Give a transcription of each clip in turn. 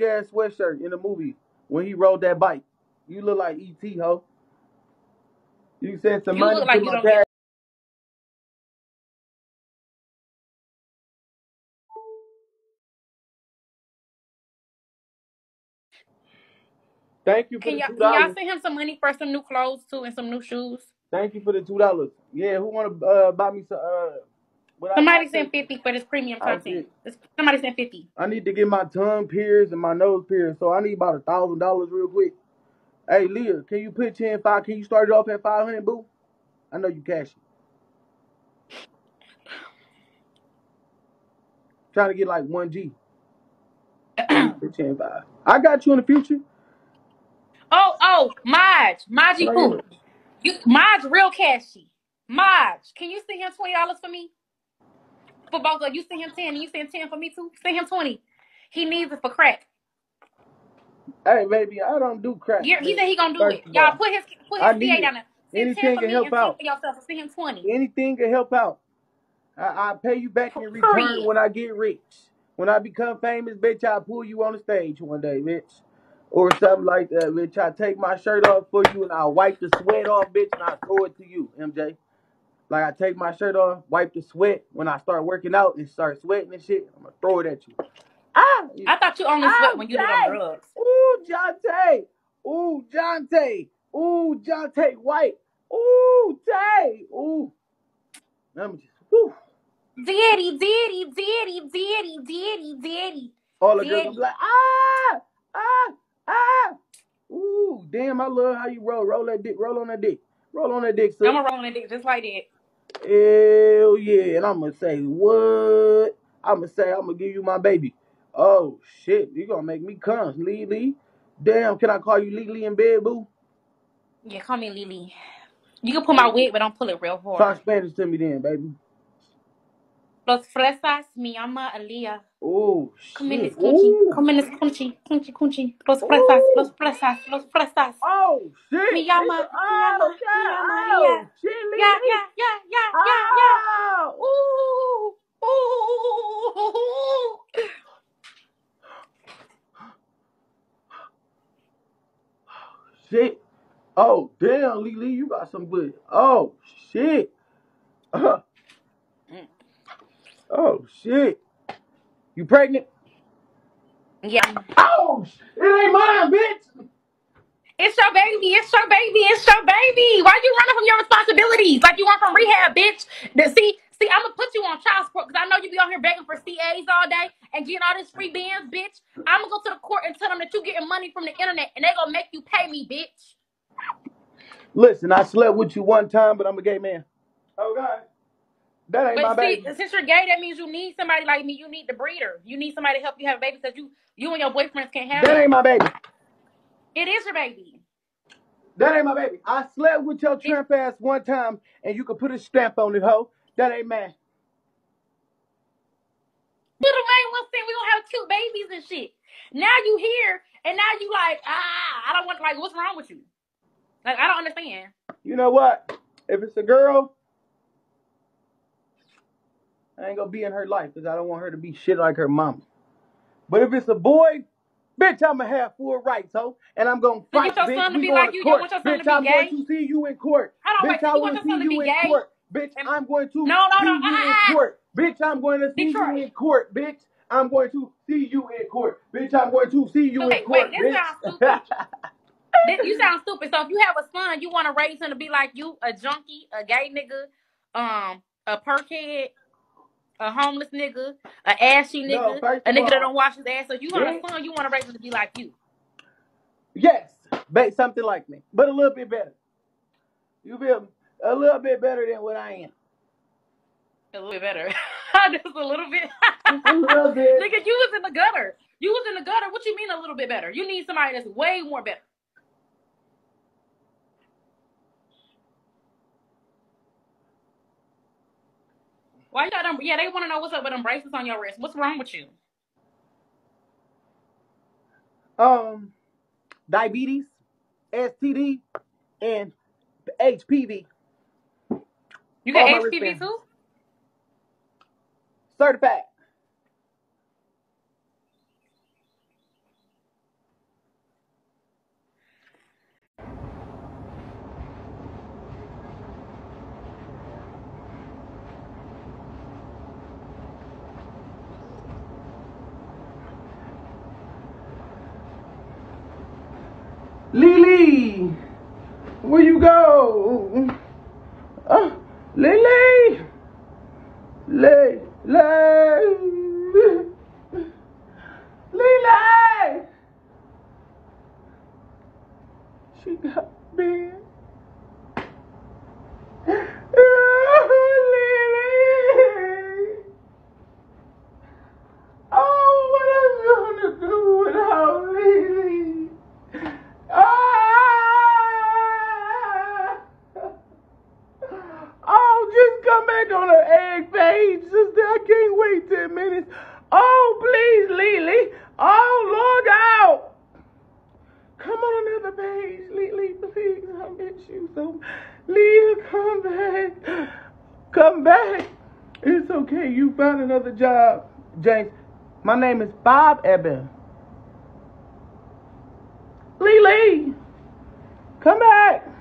ass sweatshirt in the movie when he rode that bike. You look like ET, ho. You sent some You money look to like you my don't get. Thank you for Can the y'all two can y'all dollars. send him some money for some new clothes too and some new shoes? Thank you for the two dollars. Yeah, who wanna uh, buy me some uh I Somebody I sent fifty for this premium content. outfit? This- Somebody sent fifty. I need to get my tongue pierced and my nose pierced, so I need about a thousand dollars real quick. Hey Liyah, can you put ten five? Can you start it off at five hundred, boo? I know you cash. it. Trying to get like one G. Can you put ten five? I got you in the future. Oh, oh, Maj, Maji I Poo. You Maj real cashy. Maj, can you send him twenty dollars for me? For both of you send him ten and you send ten for me too? Send him twenty. He needs it for crack. Hey baby, I don't do crack, Yeah, he said he gonna do First it. Y'all put his put I his CA down there. Send Anything can help out. for yourself. So send him twenty. Anything can help out. I, I pay you back in return Period. when I get rich. When I become famous, bitch, I'll pull you on the stage one day, bitch. Or something like that, bitch. I take my shirt off for you and I'll wipe the sweat off, bitch, and I throw it to you, MJ. Like I take my shirt off, wipe the sweat when I start working out and start sweating and shit. I'm gonna throw it at you. Ah! I thought you only sweat when you did on drugs. Ooh, Jonte! Ooh, Jonte! Ooh, Jonte White! Ooh, Tay! Ooh. Let me just, ooh. Daddy, daddy, daddy, daddy, daddy, daddy, All the girls gonna daddy. be like, ah, ah, ah. Ooh, damn, I love how you roll. Roll that dick, roll on that dick. Roll on that dick, I'm gonna roll on that dick just like that. Hell yeah. And I'm gonna say, what? I'm gonna say, I'm gonna give you my baby. Oh, shit. You gonna make me come, Lee. Damn, can I call you Lee in bed, boo? Yeah, call me Lily. You can pull my wig, but don't pull it real hard. Talk. Spanish to me then, baby. Los fresas, mi llama Alia. Oh, Come in shit. this coochie. Come in this coochie. Coochie, coochie. Los fresas, oh. los Ooh. fresas, los fresas. Oh, shit. Mi Nigga. llama, Oh, llama, mi shit. llama Oh, shit, Lee Yeah, Lee. yeah, yeah, yeah, yeah, yeah. Oh. Ooh, ooh. Shit. Oh, damn, Lee, you got some good. Oh, shit. Oh, shit. You pregnant? Yeah. Oh, sh- it ain't mine, bitch. It's your baby. It's your baby. It's your baby. Why you running from your responsibilities like you run from rehab, bitch? The, see, see, I'm gonna put you on child support because I know you be out here begging for CAs all day and getting all this free bands, bitch. I'm gonna go to the court and tell them that you getting money from the internet and they gonna make you pay me, bitch. Listen, I slept with you one time, but I'm a gay man. Oh, God. That ain't my But see, baby. since you're gay, that means you need somebody like me. You need the breeder. You need somebody to help you have a baby because you, you and your boyfriends can't have That it. ain't my baby. It is your baby. That ain't my baby. I slept with your tramp ass one time, and you could put a stamp on it, hoe. That ain't mine. little man was saying we gonna have cute babies and shit. Now you here and now you like ah I don't want like what's wrong with you? Like I don't understand. You know what? If it's a girl, I ain't gonna be in her life because I don't want her to be shit like her mama. But if it's a boy, bitch, I'ma have full rights, ho. And I'm gonna You fight, want your bitch. son to We be going like to you? You court. want your son to Bitch, be I'm going gay? to see you in court. Hold on, Bitch. I you want your see son to you be in gay? court. Bitch, I'm going to no, no, see no. you in Ah, ah, court. Bitch, I'm going to see you in court. Bitch, I'm going to see you in court. Bitch, I'm going to see you in Wait, wait. court, This sounds bitch. stupid. This, you sound stupid. So if you have a son, you want to raise him to be like you, a junkie, a gay nigga, um, a perkhead, a homeless nigga, a ashy no, nigga, first a nigga that don't wash his ass. So you want a son, you want to raise him to be like you. yes, ba- something like me, but a little bit better. You feel me? A little bit better than what I am. A little bit better. Just a little bit. Just a little bit. Nigga, you was in the gutter. You was in the gutter. What you mean a little bit better? You need somebody that's way more better. Why you got them? Yeah, they want to know what's up with them bracelets on your wrist. What's wrong with you? Um, diabetes, STD, and HPV. You got HPV too? Certified. Lily, where you go? Uh, Lily, Lily, Lily. She got big. Lily. Oh, what I'm gonna do without Lily? Ah! Oh, just come back on the egg page, sister. I can't wait 10 minutes. Oh, please, Lily. Oh, log out. Come on another page, Lily, please. I miss you so. Liyah, come back. Come back. It's okay. You found another job, James. My name is Bob Eben. Lily, come back.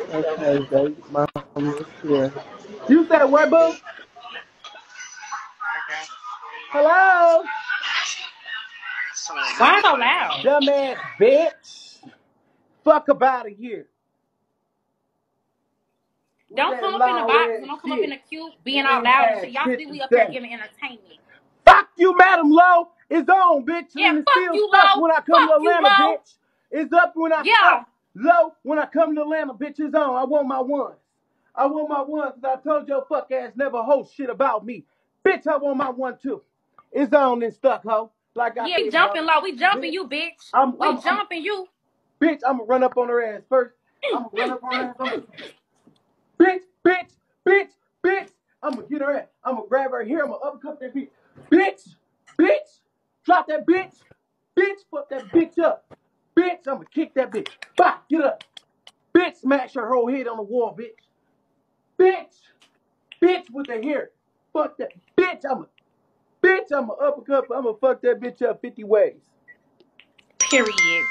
Okay, baby, mom is here. You said what, boo? Hello? Why so loud? Dumbass bitch. Fuck about here. With Don't come up in the box and don't come up in the queue being You all loud and shit. Y'all see we up here giving entertainment. Fuck you, Madam Lo. It's on, bitch. Yeah, fuck you, Lo. when I come to Fuck you, Atlanta, Lo. bitch. It's up when I Yeah. up. Lo when I come to Atlanta, bitch. It's on. I want my ones. I want my ones because I told your fuck ass never host shit about me. Bitch, I want my one too. It's on and stuck, ho. Like I Yeah, we said, jumping low. We jumping Bitch, you, bitch. I'm, We I'm, I'm, jumping you. bitch, I'm gonna run up on her ass first. I'm gonna run up on her ass. I'm gonna, bitch, bitch, bitch, bitch. I'm gonna get her ass. I'm gonna grab her here. I'm gonna uppercut that bitch. Bitch, bitch, drop that bitch. Bitch, fuck that bitch up. Bitch, I'm gonna kick that bitch. Bah, get up. Bitch, smash her whole head on the wall, bitch. Bitch, bitch with the hair. Fuck that bitch. I'm a bitch. I'm a uppercut. I'm gonna fuck that bitch up 50 ways. Period.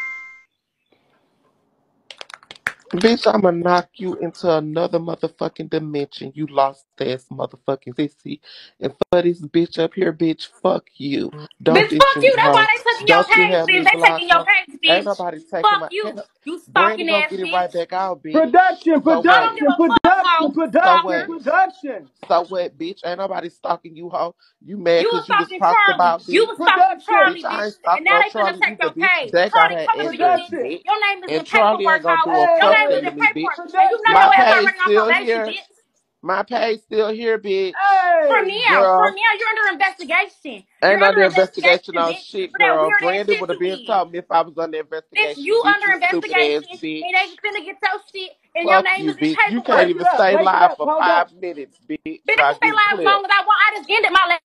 Bitch, I'ma knock you into another motherfucking dimension. You lost ass motherfucking sissy. And for this bitch up here, bitch, fuck you. Don't Bitch, dish fuck me, you. That's why hoe. they taking your Don't you page, have bitch. me They taking blocked, your hoe. page, Ain't bitch. nobody taking Fuck my. you. Can't, You Brandy stalking gonna ass get it right bitch. back out, bitch. Production, So I don't give production, a fuck, production, hoe. So production, what? Stalker. production. So what, bitch? Ain't nobody stalking you, hoe. You mad You was cause you was stalking talked Charlie. about, You bitch? was stalking Production, Bitch, Charlie, I bitch. ain't And stalking now on they finna Charlie take either, your bitch. page. They got Charlie her coming for you, address, bitch. production. Your name is in And the Charlie paperwork, gonna hoe. do a Your fuck name is thing in to the bitch. paperwork. And you know My your production. ass page already on still here. bitch. My page still here, bitch. Hey, Premier, Girl, Premier, you're under investigation. ain't You're under under investigation investigation, on shit, girl. Brandon would have been talking told me if I was under Bitch, investigation, you bitch. under You stupid ass investigation, and they bitch. finna get your shit, and your name you, is in bitch. You can't paperwork. wake it even up, stay wake it live up. for Hold five up. minutes, bitch. Bitch, I I can stay get live as long clipped. as I want. I just ended my last.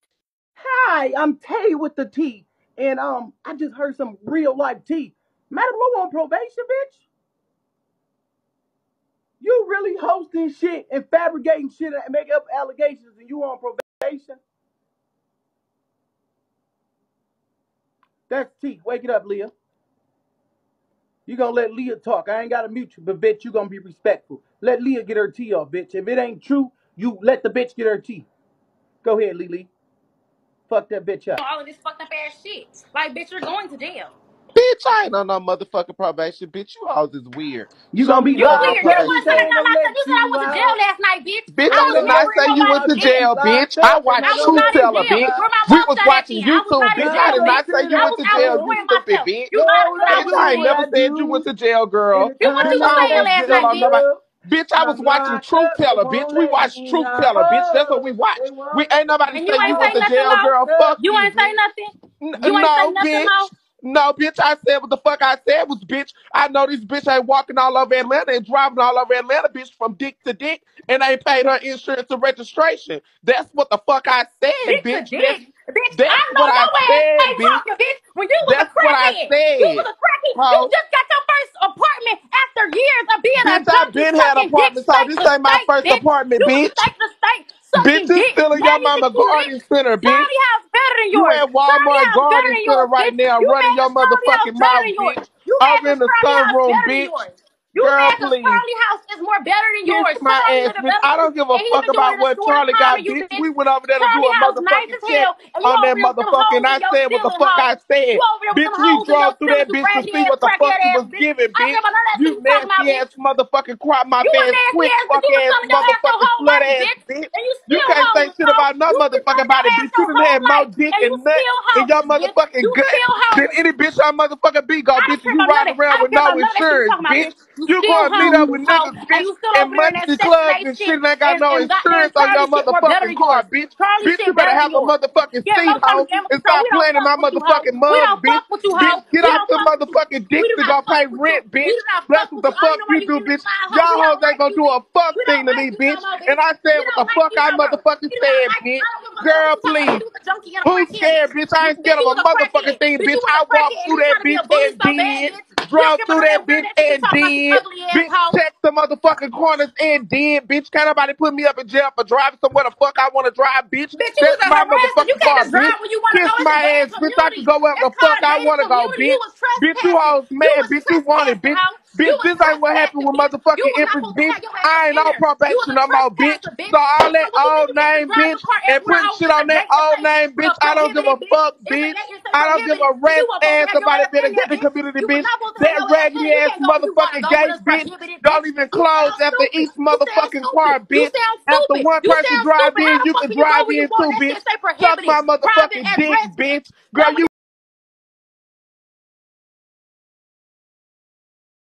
Hi, I'm Tay with the T, and um, I just heard some real life tea. Madam Lou on probation, bitch. You really hosting shit and fabricating shit and make up allegations, and you on probation? That's T. Wake it up, Liyah. You gonna let Liyah talk. I ain't gotta mute you, but bitch, you gonna be respectful. Let Liyah get her tea off, bitch. If it ain't true, you let the bitch get her tea. Go ahead, Lily. Fuck that bitch up. all of this fucked up ass shit. Like, bitch, you're going to jail. Bitch, I ain't on no motherfucking probation. Bitch, you always is weird. You gonna be You where on weird. You one probation say telling at. ain't on gonna myself. let You said I you went to jail last night, bitch. Bitch, I I was did not let in say you your you went loud, to cause jail, bitch. I cuz watched was Truth not in you Teller, jail. bitch. Where my We mom was shot at watching then? I was YouTube, not in bitch. I jail, did Girl, not say you I I went was to I jail, you enjoying stupid myself. bitch. You lied Girl, said I I Bitch, went to I ain't jail. never said you do? went to jail, girl. You went to Anytime Bitch, I I ain't jail go let to last jail night, on bitch. nobody. Bitch, I was I'm watching Truth Teller, bitch. We watched Truth. Teller, bitch. That's what we they watched. We ain't nobody And you say you ain't went say to nothing, jail, Lo. girl. Fuck. You you, ain't say bitch. nothing. You N- ain't say no, nothing, Lo. bitch. No, bitch, I said what the fuck I said was, bitch. I know this bitch ain't walking all over Atlanta and driving all over Atlanta, bitch, from dick to dick, and ain't paid her insurance and registration. That's what the fuck I said, Dick to bitch. That's dick. Bitch, I know what I your ass said, ain't bitch. talking, bitch. When you was a That's what I crackhead. You was a crackhead. You Ho. just got your first apartment after years of being a Bitch, I junkie been had dick apartments, so state this to ain't my state, first bitch. apartment, You was bitch. state to state Bitch, sucking you dick. still in your Daddy mama think you lit. garden center, bitch. Charlie House better than You yours. at Walmart House better Garden than Center yours, right bitch. now You running your cause Charlie House motherfucking better mouth, than yours. bitch. You Over in the House sunroom, better than bitch. yours. You Girl, please. Charlie house is more better than Kiss yours. my Charlie ass, bitch. I don't give a fuck about what Charlie got, bitch. We went over there to do a motherfucking check hell, and you on that motherfucker, and I said what the fuck I said. You over there with Bitch, we hoes and your drove through that bitch to see what the fuck you was giving, I don't care bitch. about none of that shit You nasty ass motherfucking crop my You a ass, nasty bitch. fuck You was ass selling your ass your motherfucking slut ass bitch. You can't say shit about no motherfucking body, bitch. You done had more dick And nut in your hoes, bitch. You motherfucking gut than any bitch I motherfucking be, go, bitch. You ride of that. I around with no about none of that shit you insurance, bitch. You You still going to meet up with niggas, And bitch, you still in over there in that clubs and shit shit and ain't got no and insurance on your Charlie shit more better motherfucking car, bitch. Bitch, you better have a motherfucking seat, hoe, and stop playing in my with you, hoe. motherfucking mug, bitch. fuck with you, Bitch, get off the fuck with you. motherfucking do to go pay rent, bitch. That's what the. I fuck you do, bitch. Y'all hoes ain't gonna do a fuck thing to me, bitch. And I said what the fuck I motherfucking said, like. I bitch. don't give a fuck. What Girl, you talking about? Bitch, please. you was a junkie and a Who's scared, bitch. I ain't scared of a motherfucking thing, Bitch, I bitch. was I a walked through that bitch and did. You Drove through that that bitch shit and talking about, you did. ugly ass Bitch, hoe. checked the motherfucking corners and did. Bitch, can't nobody put me up in jail for driving somewhere the fuck I want to drive, bitch. Bitch, you was That's a my harasser. You motherfucking can't car, just bitch. drive when you want to Kiss go. It's a my gated ass, bitch. I can community. go wherever the fuck called I gated want to go, community. You bitch. was Bitch, you trespassing. hoes You mad. was Bitch, you want it, trespassing, bitch. hoe. Bitch, this ain't what happened with bitch. You motherfucking was not Empress, supposed to bitch. have your ass I ain't in on here. You was probation a no more, bitch. trespasser, bitch. So all So that what you old name, bitch, car and putting shit on that old name, bitch, I don't give a bitch. fuck, It's a bitch. gate. It's a I don't give prohibited. a And you rat's weren't supposed to ass have your about ass it being in a there, gated bitch. community, You was bitch. not supposed to have That your ass in raggedy there. You ass can't go where you want to motherfucking go when gate, it's bitch. prohibited, Don't even You close sound after stupid. each You sound motherfucking stupid. car, You bitch. sound After stupid. one You person sound drive stupid. How in, the you fuck can can you go drive where you in want? too, That bitch. shit say Suck prohibited. my Private motherfucking dick, address, bitch. bitch. Girl, you